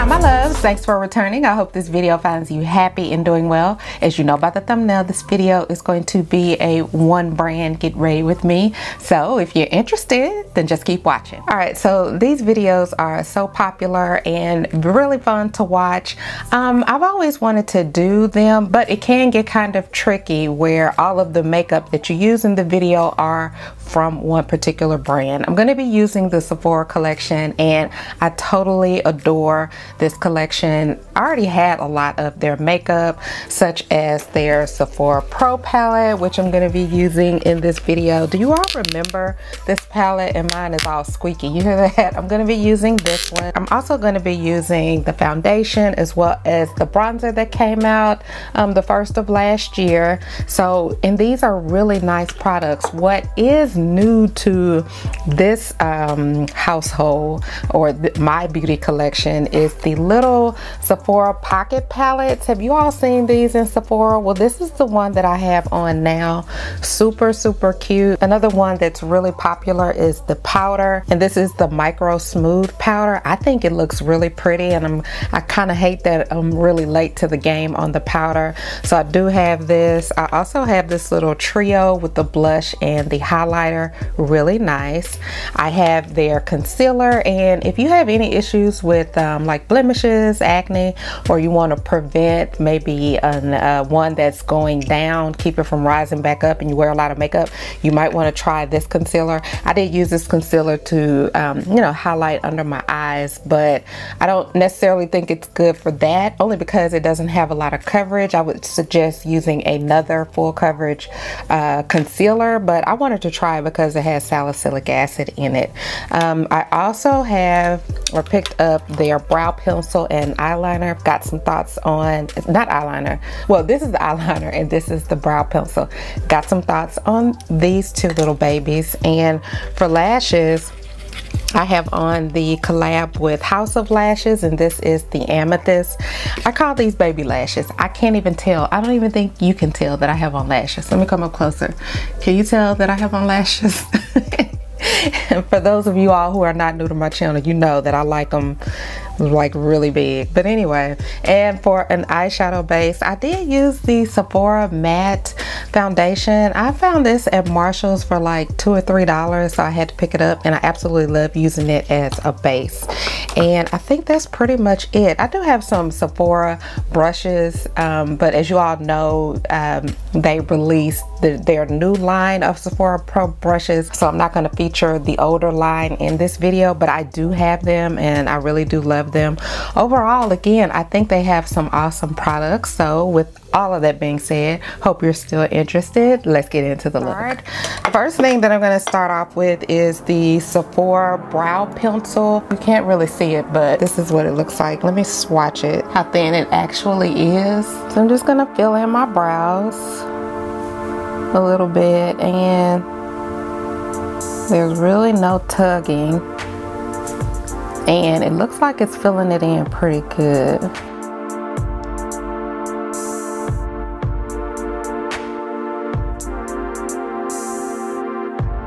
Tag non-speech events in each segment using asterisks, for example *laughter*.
Hi my loves, thanks for returning. I hope this video finds you happy and doing well. As you know by the thumbnail, this video is going to be a one brand get ready with me. So if you're interested, then just keep watching. All right, so these videos are so popular and really fun to watch. Um, I've always wanted to do them, but it can get kind of tricky where all of the makeup that you use in the video are from one particular brand. I'm going to be using the Sephora collection and I totally adore this collection. I already had a lot of their makeup such as their Sephora Pro palette which I'm going to be using in this video. Do you all remember this palette? And mine is all squeaky. You hear that? I'm going to be using this one. I'm also going to be using the foundation as well as the bronzer that came out um, the first of last year. So and these are really nice products. What is new to this um, household or my beauty collection is the little Sephora pocket palettes. Have you all seen these in Sephora? Well, this is the one that I have on now. Super, super cute. Another one that's really popular is the powder, and this is the micro smooth powder. I think it looks really pretty, and I'm I kind of hate that I'm really late to the game on the powder. So I do have this. I also have this little trio with the blush and the highlighter really nice. I have their concealer and if you have any issues with um, like blemishes, acne, or you want to prevent maybe an, uh, one that's going down, keep it from rising back up and you wear a lot of makeup, you might want to try this concealer. I did use this concealer to, um, you know, highlight under my eyes, but I don't necessarily think it's good for that, only because it doesn't have a lot of coverage. I would suggest using another full coverage uh, concealer, but I wanted to try because it has salicylic acid in it. Um, I also have or picked up their brow pencil and eyeliner. Got some thoughts on, not eyeliner. Well, this is the *laughs* eyeliner and this is the brow pencil. Got some thoughts on these two little babies. And for lashes, I have on the collab with House of Lashes and this is the Amethyst. I call these baby lashes. I can't even tell. I don't even think you can tell that I have on lashes. Let me come up closer. Can you tell that I have on lashes? *laughs* *laughs* for those of you all who are not new to my channel, you know that I like them like really big. But anyway and for an eyeshadow base I did use the Sephora matte foundation. I found this at Marshall's for like two or three dollars so I had to pick it up and I absolutely love using it as a base and I think that's pretty much it I do have some Sephora brushes um, but as you all know um, they released the, their new line of Sephora Pro brushes so I'm not going to feature the older line in this video but I do have them and I really do love them. Overall, again, I think they have some awesome products. So with all of that being said, hope you're still interested. Let's get into the look. Right. First thing that I'm going to start off with is the Sephora brow pencil. You can't really see it, but this is what it looks like. Let me swatch it, how thin it actually is. So I'm just going to fill in my brows a little bit and there's really no tugging and it looks like it's filling it in pretty good.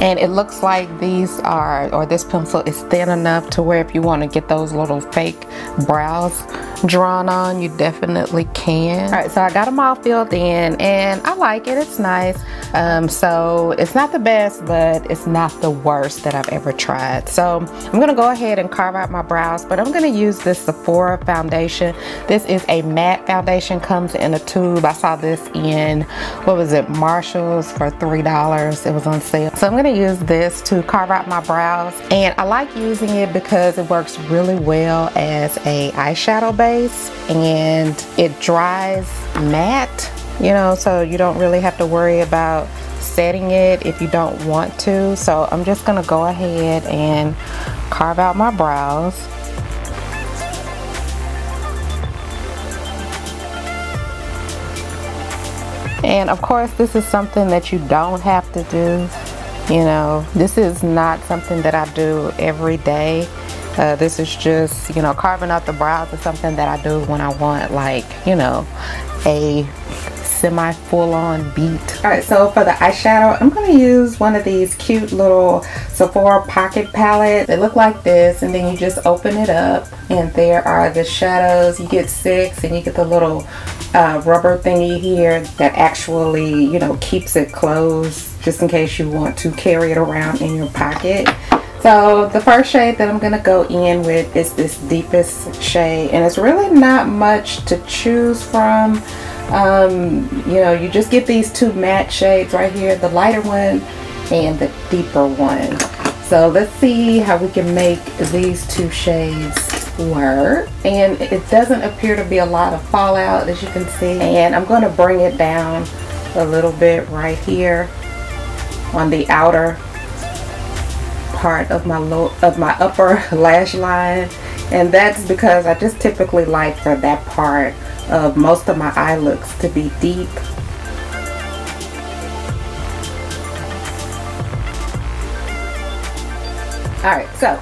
And it looks like these are or this pencil is thin enough to where if you want to get those little fake brows drawn on you definitely can. All right so i got them all filled in and i like it it's nice. Um, so it's not the best but it's not the worst that i've ever tried. So i'm gonna go ahead and carve out my brows but i'm gonna use this sephora foundation. This is a matte foundation comes in a tube. I saw this in what was it marshalls for three dollars. It was on sale. So i'm gonna use this to carve out my brows and i like using it because it works really well as a eyeshadow base base and it dries matte, you know, so you don't really have to worry about setting it if you don't want to. So I'm just gonna go ahead and carve out my brows. And of course, this is something that you don't have to do. You know, this is not something that I do every day. Uh, this is just, you know, carving out the brows is something that I do when I want like, you know, a semi full-on beat. All right, so for the eyeshadow, I'm gonna use one of these cute little Sephora pocket palettes. They look like this, and then you just open it up, and there are the shadows. You get six, and you get the little uh, rubber thingy here that actually, you know, keeps it closed just in case you want to carry it around in your pocket. So the first shade that I'm going to go in with is this deepest shade and it's really not much to choose from. Um, you know, you just get these two matte shades right here, the lighter one and the deeper one. So let's see how we can make these two shades work. And it doesn't appear to be a lot of fallout as you can see. And I'm going to bring it down a little bit right here on the outer part of my low of my upper *laughs* lash line. And that's because I just typically like for that part of most of my eye looks to be deep. Alright so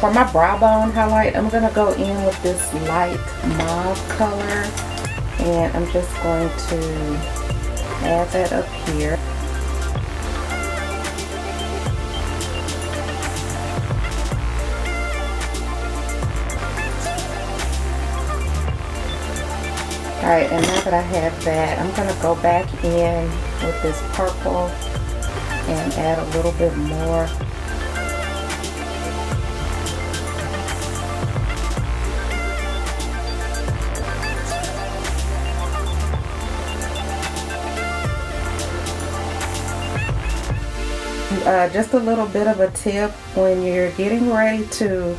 for my brow bone highlight I'm gonna go in with this light mauve color. And I'm just going to add that up here Alright, and now that I have that, I'm going to go back in with this purple and add a little bit more. Uh, just a little bit of a tip when you're getting ready to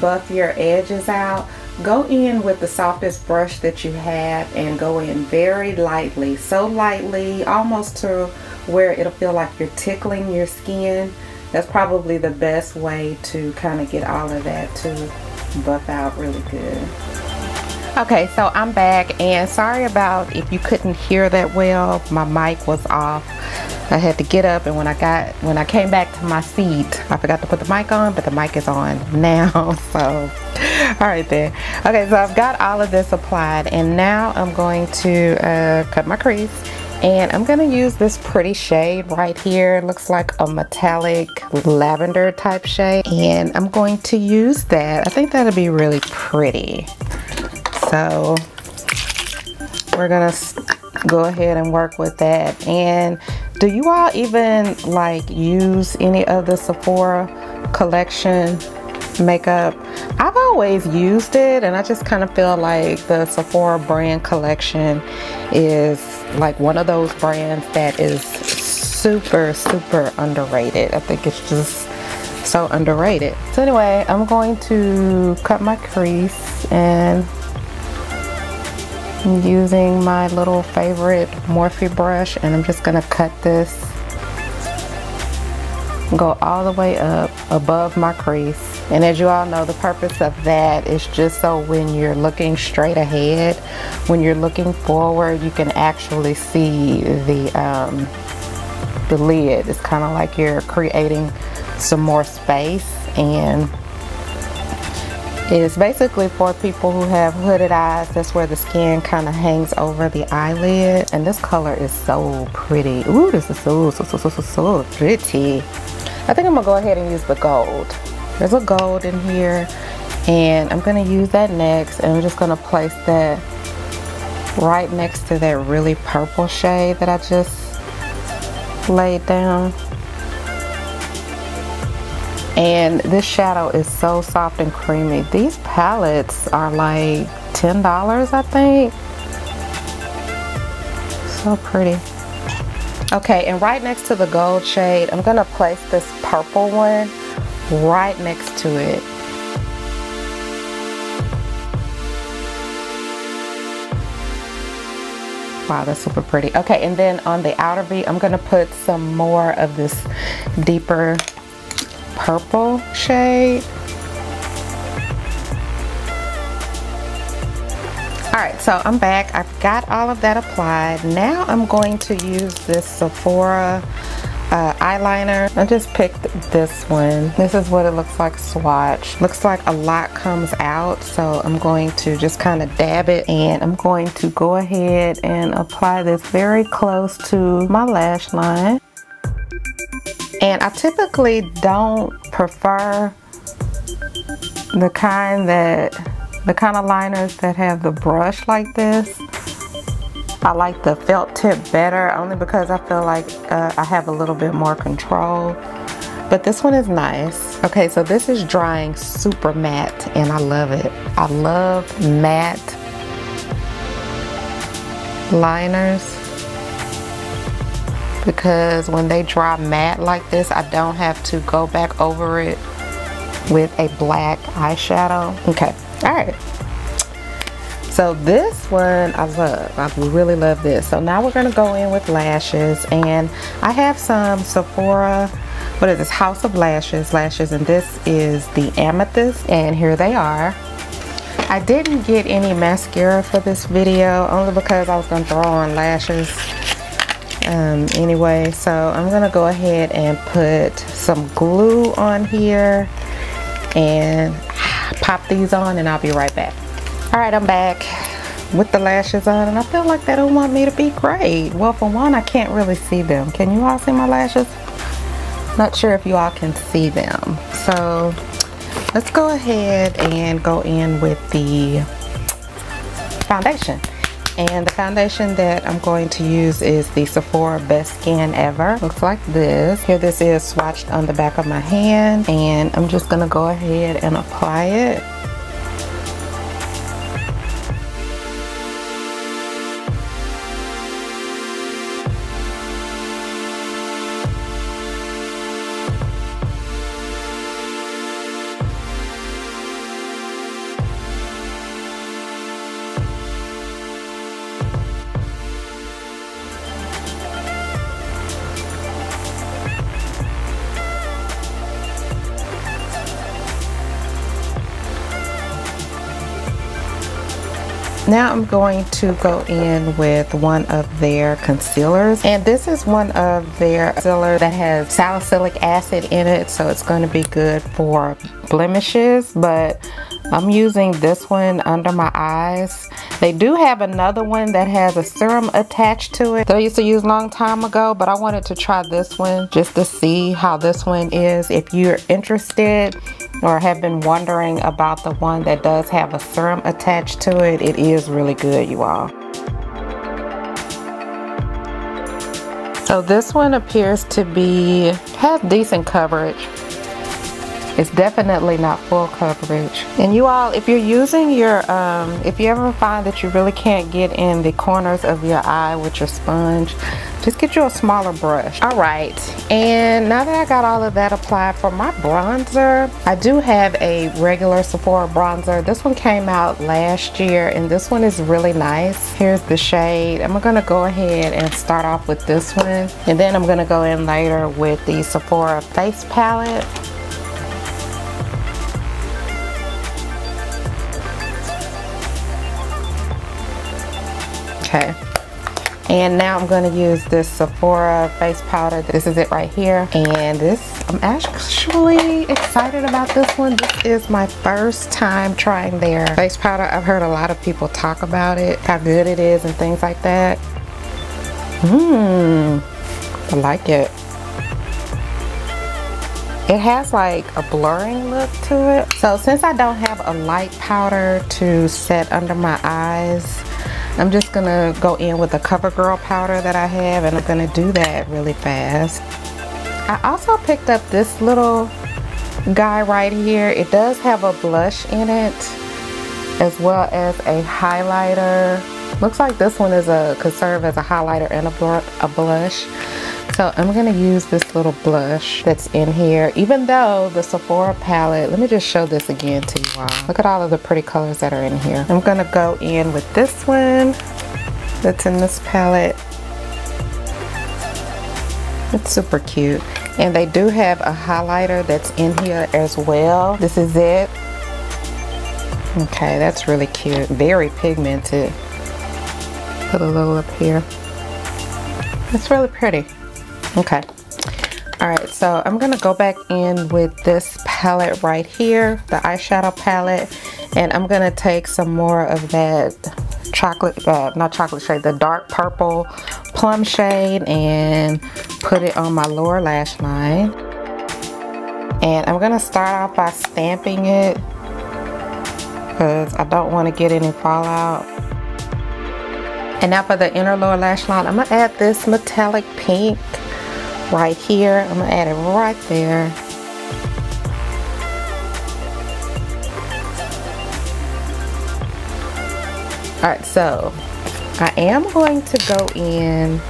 buff your edges out go in with the softest brush that you have and go in very lightly so lightly almost to where it'll feel like you're tickling your skin. That's probably the best way to kind of get all of that to buff out really good. Okay so I'm back and sorry about if you couldn't hear that well. My mic was off I had to get up and when I got when I came back to my seat I forgot to put the mic on but the mic is on *laughs* now so all right then. Okay so I've got all of this applied and now I'm going to uh, cut my crease and I'm gonna use this pretty shade right here. It looks like a metallic lavender type shade and I'm going to use that. I think that'll be really pretty. So we're gonna go ahead and work with that and do you all even like use any of the Sephora collection makeup? I've always used it and I just kind of feel like the Sephora brand collection is like one of those brands that is super, super underrated. I think it's just so underrated. So anyway, I'm going to cut my crease and I'm using my little favorite Morphe brush and I'm just gonna cut this. Go all the way up above my crease. And as you all know the purpose of that is just so when you're looking straight ahead when you're looking forward you can actually see the um, the lid. It's kind of like you're creating some more space and it's basically for people who have hooded eyes. That's where the skin kind of hangs over the eyelid. And this color is so pretty. Ooh, this is so, so, so, so, so, so pretty. I think I'm gonna go ahead and use the gold. There's a gold in here and I'm gonna use that next and I'm just gonna place that right next to that really purple shade that I just laid down and this shadow is so soft and creamy. These palettes are like ten dollars I think. So pretty. Okay and right next to the gold shade I'm gonna place this purple one right next to it. Wow, that's super pretty. Okay, and then on the outer V, I'm gonna put some more of this deeper purple shade. Alright, so I'm back. I've got all of that applied. Now I'm going to use this Sephora uh, eyeliner. I just picked this one. This is what it looks like swatch. Looks like a lot comes out, so I'm going to just kind of dab it and I'm going to go ahead and apply this very close to my lash line. And I typically don't prefer the kind that the kind of liners that have the brush like this. I like the felt tip better only because I feel like uh, I have a little bit more control. But this one is nice. Okay so this is drying super matte and I love it. I love matte liners because when they dry matte like this I don't have to go back over it with a black eyeshadow okay all right so this one I love. I really love this. So now we're going to go in with lashes and I have some Sephora, what is this, House of Lashes lashes and this is the Amethyst and here they are. I didn't get any mascara for this video only because I was to throw on lashes um, anyway. So I'm to go ahead and put some glue on here and pop these on and I'll be right back. All right, I'm back with the lashes on and I feel like they don't want me to be great. Well, for one, I can't really see them. Can you all see my lashes? Not sure if you all can see them. So let's go ahead and go in with the foundation. And the foundation that I'm going to use is the Sephora Best Skin Ever. Looks like this. Here this is swatched on the back of my hand. And I'm just gonna go ahead and apply it. Now I'm going to go in with one of their concealers. And this is one of their concealer that has salicylic acid in it so it's going to be good for blemishes but I'm using this one under my eyes. They do have another one that has a serum attached to it that I used to use a long time ago, but I wanted to try this one just to see how this one is. If you're interested, or have been wondering about the one that does have a serum attached to it, it is really good, you all. So this one appears to be, has decent coverage. It's definitely not full coverage. And you all, if you're using your, um, if you ever find that you really can't get in the corners of your eye with your sponge, just get you a smaller brush. All right, and now that I got all of that applied for my bronzer, I do have a regular Sephora bronzer. This one came out last year and this one is really nice. Here's the shade. I'm gonna go ahead and start off with this one and then I'm gonna go in later with the Sephora face palette. Okay. And now I'm going to use this Sephora face powder. This is it right here. And this, I'm actually excited about this one. This is my first time trying their face powder. I've heard a lot of people talk about it, how good it is and things like that. Mmm, I like it. It has like a blurring look to it. So since I don't have a light powder to set under my eyes, I'm just gonna go in with the CoverGirl powder that I have and I'm gonna do that really fast. I also picked up this little guy right here. It does have a blush in it as well as a highlighter. Looks like this one is a could serve as a highlighter and a, a blush. So I'm gonna use this little blush that's in here. Even though the Sephora palette, let me just show this again to you all. Look at all of the pretty colors that are in here. I'm gonna go in with this one that's in this palette. It's super cute. And they do have a highlighter that's in here as well. This is it. Okay, that's really cute. Very pigmented. Put a little up here. It's really pretty. Okay. All right, so I'm gonna go back in with this palette right here, the eyeshadow palette, and I'm gonna take some more of that chocolate, uh, not chocolate shade, the dark purple plum shade and put it on my lower lash line. And I'm gonna start off by stamping it because I don't want to get any fallout. And now for the inner lower lash line, I'm gonna add this metallic pink right here. I'm gonna add it right there. All right, so I am going to go in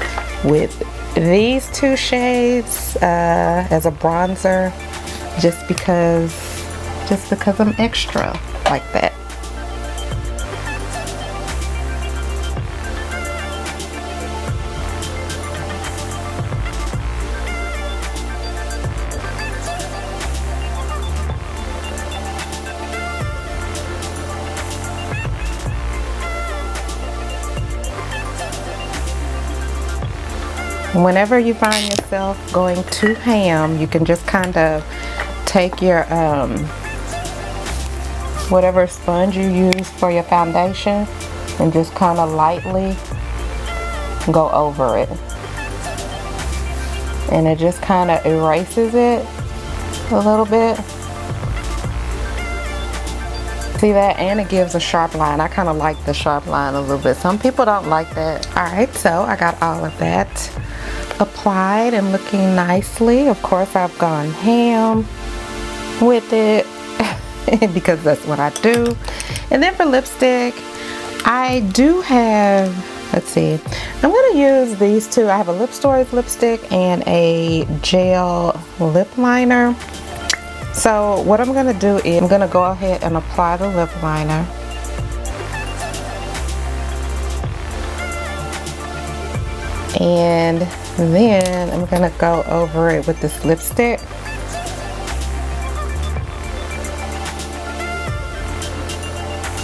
with these two shades uh, as a bronzer just because just because I'm extra like that. Whenever you find yourself going too ham, you can just kind of take your um, whatever sponge you use for your foundation and just kind of lightly go over it. And it just kind of erases it a little bit. See that? And it gives a sharp line. I kind of like the sharp line a little bit. Some people don't like that. All right, so I got all of that applied and looking nicely. Of course, I've gone ham with it *laughs* because that's what I do. And then for lipstick, I do have, let's see, I'm going to use these two. I have a Lip Stories lipstick and a gel lip liner. So what I'm going to do is I'm going to go ahead and apply the lip liner. And then I'm to go over it with this lipstick.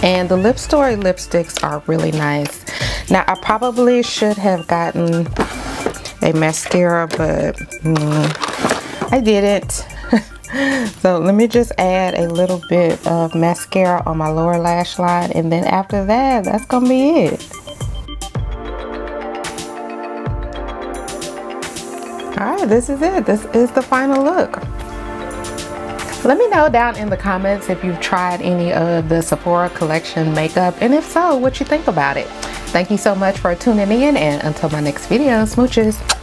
And the Lip Story lipsticks are really nice. Now, I probably should have gotten a mascara, but mm, I didn't. *laughs* so let me just add a little bit of mascara on my lower lash line. And then after that, that's to be it. Right, this is it. This is the final look. Let me know down in the comments if you've tried any of the Sephora collection makeup and if so, what you think about it. Thank you so much for tuning in and until my next video, smooches.